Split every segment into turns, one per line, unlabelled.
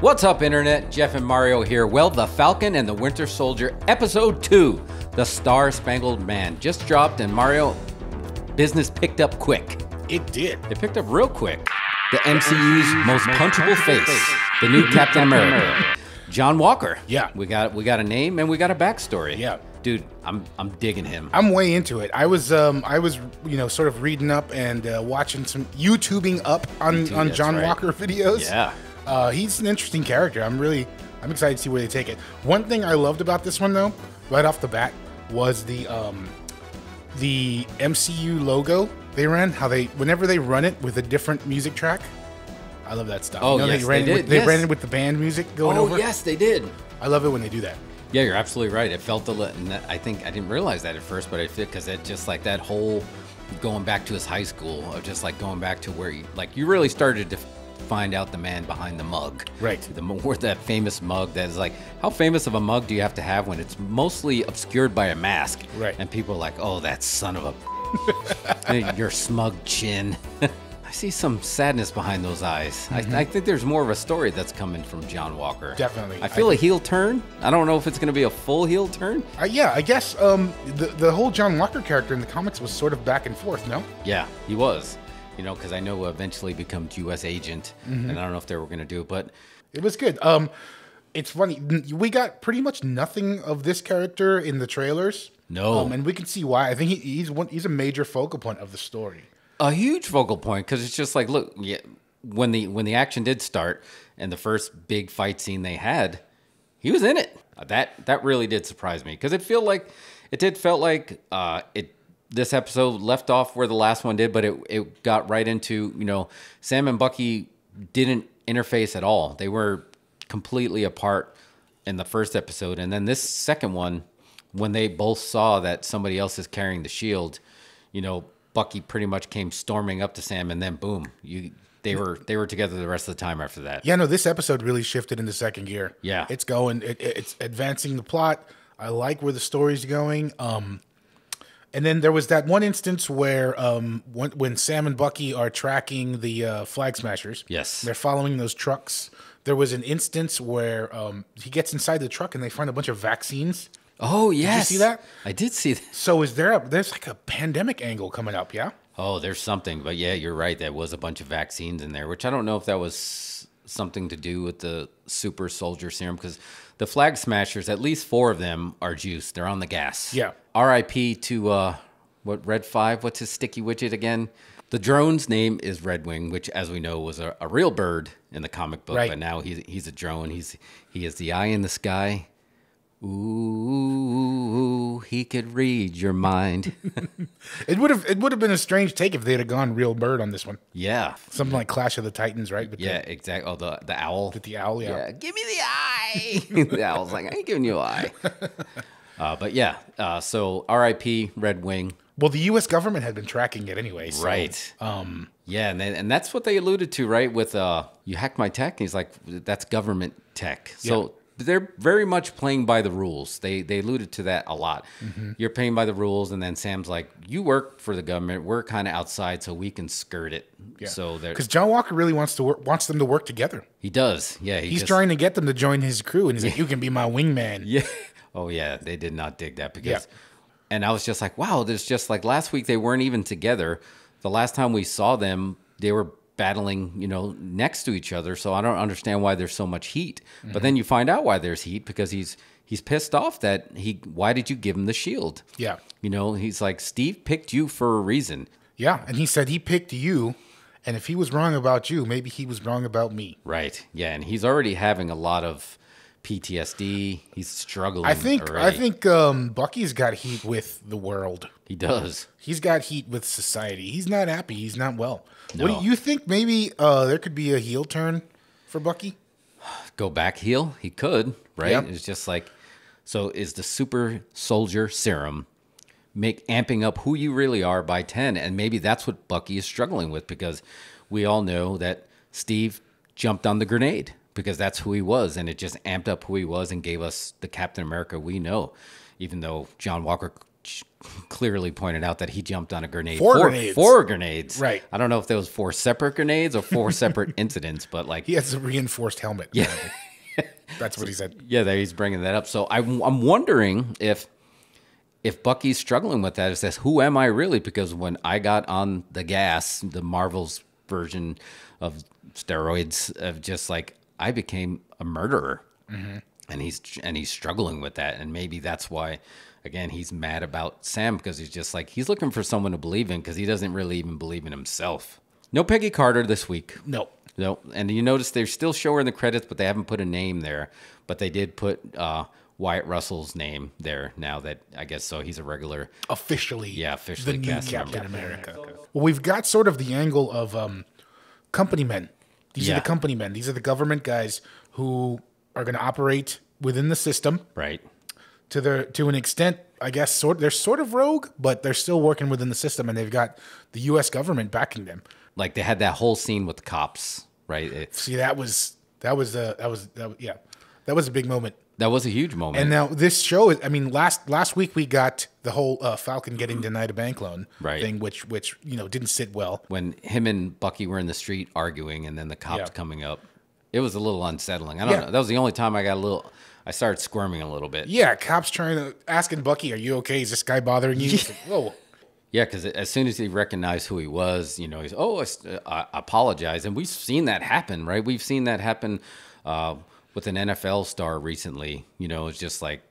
What's up, Internet? Jeff and Mario here. Well, The Falcon and the Winter Soldier, Episode 2, The Star Spangled Man, just dropped, and Mario, business picked up quick.
It did.
It picked up real quick. The MCU's most punchable face, the new Captain America, John Walker.
Yeah.
we got we got a name and we got a backstory.
Yeah.
dude, I'm I'm digging him.
I'm way into it. I was, um, I was, you know, sort of reading up and uh, watching some YouTubing up on
too,
on John
right.
Walker videos.
Yeah.
Uh, he's an interesting character. I'm really, I'm excited to see where they take it. One thing I loved about this one, though, right off the bat, was the um, the MCU logo they ran. How they, whenever they run it with a different music track. I love that stuff.
Oh,
You know,
yes,
they ran
they
it with,
did,
They
yes.
ran it with the band music going
oh
over.
yes, they did.
I love it when they do that.
Yeah, you're absolutely right. It felt a little. and that- I think I didn't realize that at first, but I feel because it just like that whole going back to his high school, of just like going back to where you like you really started to find out the man behind the mug.
Right.
The more that famous mug that is like, how famous of a mug do you have to have when it's mostly obscured by a mask?
Right.
And people are like, oh, that son of a, your smug chin. I see some sadness behind those eyes. I, I think there's more of a story that's coming from John Walker.
Definitely.
I feel
I-
a heel turn. I don't know if it's going to be a full heel turn.
Uh, yeah, I guess um, the the whole John Walker character in the comics was sort of back and forth. No,
Yeah, he was. You know, because I know eventually becomes U.S. agent, and I don't know if they were going to do it, but
it was good. Um, it's funny. We got pretty much nothing of this character in the trailers.
No.
um, and we can see why. I think he, he's one. He's a major focal point of the story.
a huge focal point because it's just like, look, yeah, when the when the action did start and the first big fight scene they had, he was in it. That that really did surprise me because it feel like it did felt like uh, it. This episode left off where the last one did, but it it got right into you know Sam and Bucky didn't interface at all. They were completely apart in the first episode, and then this second one, when they both saw that somebody else is carrying the shield, you know, Bucky pretty much came storming up to Sam, and then boom, you they were they were together the rest of the time after that.
Yeah, no, this episode really shifted into second gear.
Yeah.
it's going. It, it- it's advancing the plot. I like where the story's going. Um, and then there was that one instance where um, when, when Sam and Bucky are tracking the uh, flag smashers.
Yes.
they're following those trucks. There was an instance where um, he gets inside the truck and they find a bunch of vaccines.
Oh yes, you
see that?
I did see that.
So is there a, there's like a pandemic angle coming up? Yeah.
Oh, there's something, but yeah, you're right. There was a bunch of vaccines in there, which I don't know if that was something to do with the super soldier serum because the flag smashers, at least four of them are juice. They're on the gas.
Yeah.
R.I.P. to uh, what Red Five? What's his sticky widget again? The drone's name is Redwing, which, as we know, was a, a real bird in the comic book,
Right.
but now he's he's a drone. He's he is the eye in the sky. Ooh, he could read your mind.
It would have it would have been a strange take if they'd have gone real bird on this one.
yeah,
Something like Clash of the Titans, right? With the-
Yeah, exactly. Oh, the the owl.
with the owl. Yeah.
yeah, give me the eye. the owl's like, I ain't giving you an eye. Uh, but yeah, uh, so R.I.P. Red Wing.
Well, the U.S. government had been tracking it anyway. So,
Right. Um. Yeah, and then, and that's what they alluded to, right? With uh, you hacked my tech. He's like, that's government tech. So they're very much playing by the rules. They they alluded to that a lot.
Mm-hmm.
You're playing by the rules, and then Sam's like, you work for the government. We're kind of outside, so we can skirt it.
Yeah.
So
because John Walker really wants to work, wants them to work together.
he does. Yeah, he
He's
just-
trying to get them to join his crew, and he's like, "You can be my wingman."
Yeah. Oh yeah, they did not dig that because,
Yeah.
and I was just like, wow, there's just like last week they weren't even together. The last time we saw them, they were battling, you know, next to each other. So I don't understand why there's so much heat. But mm-hmm. then you find out why there's heat because he's he's pissed off that he. Why did you give him the shield?
Yeah.
You know, he's like Steve picked you for a reason.
Yeah, and he said he picked you, and if he was wrong about you, maybe he was wrong about me.
Right. Yeah, and he's already having a lot of PTSD. He's struggling.
I think I think um, Bucky's got heat with the world.
he does.
He's got heat with society. He's not happy. He's not well. What do you think? Maybe uh, there could be a heel turn for Bucky.
go back heel. He could, right?
Yeah.
It's just like so is the super soldier serum make amping up who you really are by 10 and maybe that's what Bucky is struggling with because we all know that Steve jumped on the grenade because that's who he was and it just amped up who he was and gave us the Captain America we know even though John Walker clearly pointed out that he jumped on a grenade.
Four
four,
grenades.
Four grenades.
Right.
I don't know if there was four separate grenades or four separate incidents, but like,
He has a reinforced helmet.
Yeah.
That's what he said.
yeah, there he's bringing that up. So I, I'm wondering if if Bucky's struggling with that. It says, "Who am I really?" Because when I got on the gas, the Marvel's version of steroids, of just like I became a murderer, and he's and he's struggling with that, and maybe that's why. Again, he's mad about Sam because he's just like he's looking for someone to believe in because he doesn't really even believe in himself. No Peggy Carter this week.
No.
No, and you notice they're still showing the credits, but they haven't put a name there. But they did put uh, Wyatt Russell's name there now that I guess so. He's a regular.
Officially.
Yeah, officially
The new
cast
Captain
member.
America. Well, we've got sort of the angle of um, company men. These are the company men. These are the government guys who are going to operate within the system
Right.
to their to an extent. I guess sort they're sort of rogue, but they're still working within the system, and they've got the U.S. government backing them.
Like they had that whole scene with the cops. Right. It-
See, that was that was uh, that was that was, yeah, that was a big moment.
That was a huge moment.
And now this show is. I mean, last last week we got the whole uh, Falcon getting denied a bank loan
Right.
thing, which which you know didn't sit well.
when him and Bucky were in the street arguing, and then the cops
Yeah.
coming up, it was a little unsettling. I don't
Yeah.
know. That was the only time I got a little. I started squirming a little bit.
Yeah, cops trying to asking Bucky, "Are you okay? Is this guy bothering you?" Like, Whoa.
Yeah, because as soon as he recognized who he was, you know, he's oh, I, I apologize, and we've seen that happen, right? We've seen that happen uh, with an NFL star recently. You know, it's just like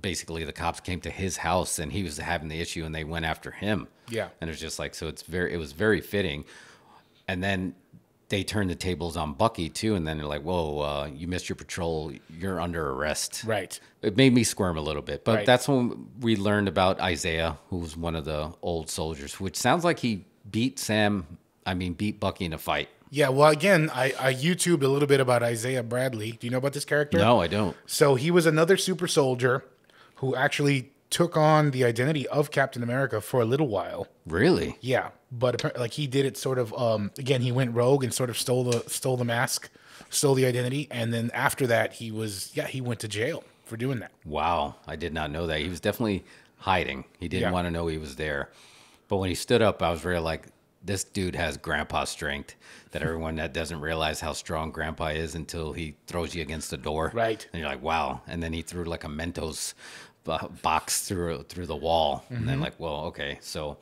basically the cops came to his house and he was having the issue, and they went after him.
Yeah.
and it's just like so. It's very, it was very fitting, and then they turned the tables on Bucky too, and then they're like, "Whoa, uh, you missed your patrol. You're under arrest."
Right.
It made me squirm a little bit, but
Right.
that's when we learned about Isaiah, who was one of the old soldiers, which sounds like he beat Sam. I mean, beat Bucky in a fight.
Yeah. Well, again, I, I YouTubed a little bit about Isaiah Bradley. Do you know about this character?
No, I don't.
So he was another super soldier who actually took on the identity of Captain America for a little while.
Really?
Yeah, but like he did it sort of um again he went rogue and sort of stole the stole the mask, stole the identity and then after that he was yeah, he went to jail for doing that.
Wow, I did not know that. He was definitely hiding. He didn't
Yeah.
want to know he was there. But when he stood up, I was really like, this dude has grandpa strength. That everyone that doesn't realize how strong grandpa is until he throws you against the door.
Right.
And you're like, wow. And then he threw like a Mentos box through through the wall. And
Mm-hmm.
then like, well, okay. So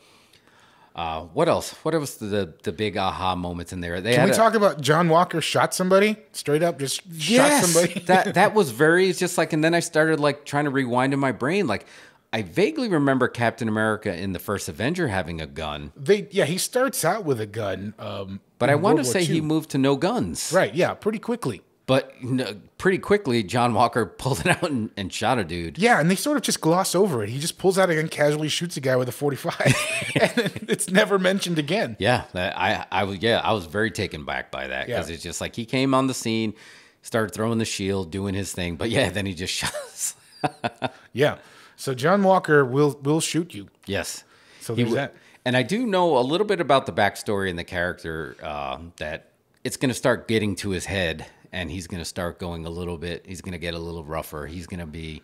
uh, what else? What was the the big aha moments in there? They
Can we
a-
talk about John Walker shot somebody? Straight up just shot somebody.
that that was very it's just like, and then I started like trying to rewind in my brain. Like, I vaguely remember Captain America in the first Avenger having a gun,
they yeah, he starts out with a gun um
but I want to
World War
say he moved to no guns.
Right, yeah, pretty quickly.
But no, pretty quickly, John Walker pulled it out and, and shot a dude.
Yeah, and they sort of just gloss over it. He just pulls out a gun, casually shoots a guy with a 45. and it's never mentioned again.
Yeah, I I was yeah I was very taken back by that because
Yeah.
it's just like he came on the scene, started throwing the shield, doing his thing, but yeah, then he just shot.
Yeah. So John Walker will will shoot you.
Yes.
So
He
there's that.
And I do know a little bit about the backstory and the character uh, that it's going to start getting to his head and he's going to start going a little bit, he's going to get a little rougher. He's going to be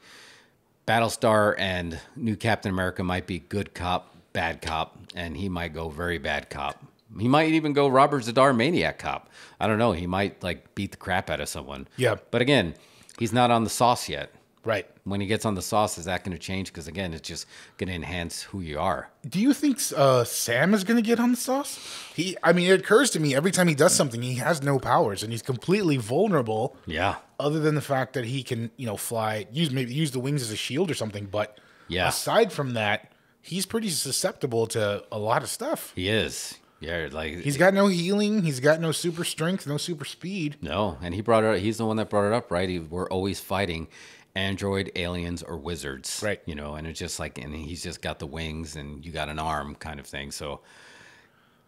Battlestar and New Captain America might be good cop, bad cop, and he might go very bad cop. He might even go Robert Z'Dar maniac cop. I don't know. He might like beat the crap out of someone.
Yeah.
But again, he's not on the sauce yet.
Right.
When he gets on the sauce, is that going to change? Because again, it's just going to enhance who you are.
Do you think uh, Sam is going to get on the sauce? He, I mean, it occurs to me every time he does something, he has no powers and he's completely vulnerable.
Yeah.
Other than the fact that he can, you know, fly, use maybe use the wings as a shield or something. But
Yeah.
aside from that, he's pretty susceptible to a lot of stuff.
He is. Yeah, like
He's got no healing. He's got no super strength, no super speed.
no, and he brought it. He's the one that brought it up, right? He, we're always fighting android, aliens, or wizards,
Right.
You know, and it's just like, and he's just got the wings, and you got an arm, kind of thing. So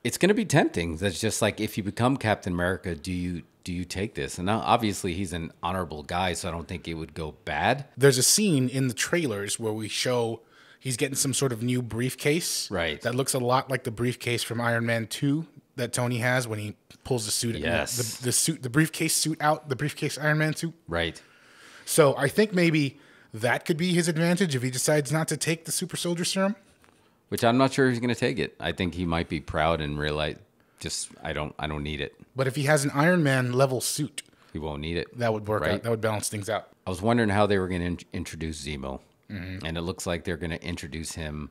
it's going to be tempting. That's just like if you become Captain America, do you do you take this? And now, obviously, he's an honorable guy, so I don't think it would go bad.
There's a scene in the trailers where we show he's getting some sort of new briefcase.
Right.
That looks a lot like the briefcase from Iron Man 2 that Tony has when he pulls the suit
Yes.
the, the suit the briefcase suit out, the briefcase Iron Man suit.
Right.
So I think maybe that could be his advantage if he decides not to take the super soldier serum.
Which I'm not sure he's going to take it. I think he might be proud and realize just I don't I don't need it.
But if he has an Iron Man level suit,
He won't need it.
that would work
Right.
out. That would balance things out.
I was wondering how they were going to in- introduce Zemo, and it looks like they're going to introduce him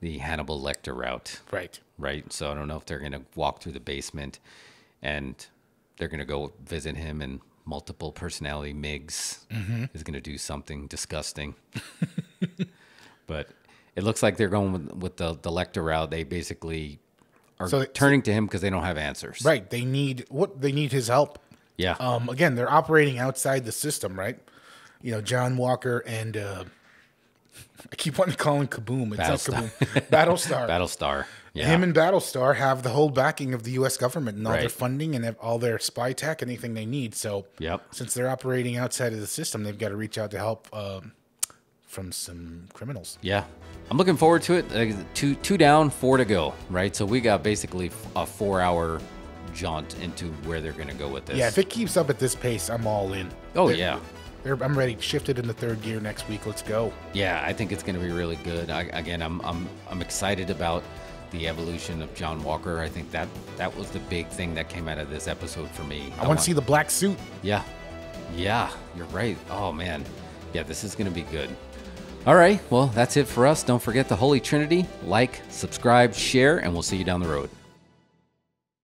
the Hannibal Lecter route,
Right.
right? So I don't know if they're going to walk through the basement, and they're going to go visit him, and multiple personality Miggs is going to do something disgusting. but it looks like they're going with, with the the Lecter route. They basically are
So-
turning to him because they don't have answers.
Right. They need what they need his help.
Yeah.
Um, again, they're operating outside the system, right? You know, John Walker and uh, I keep wanting to call him Kaboom. It's
Battlestar.
not Kaboom. Battlestar.
Battlestar. Yeah.
Him and Battlestar have the whole backing of the U.S. government and all their funding and all their spy tech, anything they need. So,
Yep.
since they're operating outside of the system, they've got to reach out to help um, from some criminals.
Yeah, I'm looking forward to it. Uh, two two down, four to go. Right, so we got basically a four hour jaunt into where they're going to go with this.
Yeah, if it keeps up at this pace, I'm all in.
oh
They're-
yeah,
I'm ready. Shifted in the third gear next week. Let's go.
yeah. I think it's going to be really good. I, again, I'm I'm I'm excited about the evolution of John Walker. I think that that was the big thing that came out of this episode for me.
I want to see the black suit.
Yeah, yeah. You're right. Oh man, yeah. This is going to be good. All right. Well, that's it for us. Don't forget the Holy Trinity. Like, subscribe, share, and we'll see you down the road.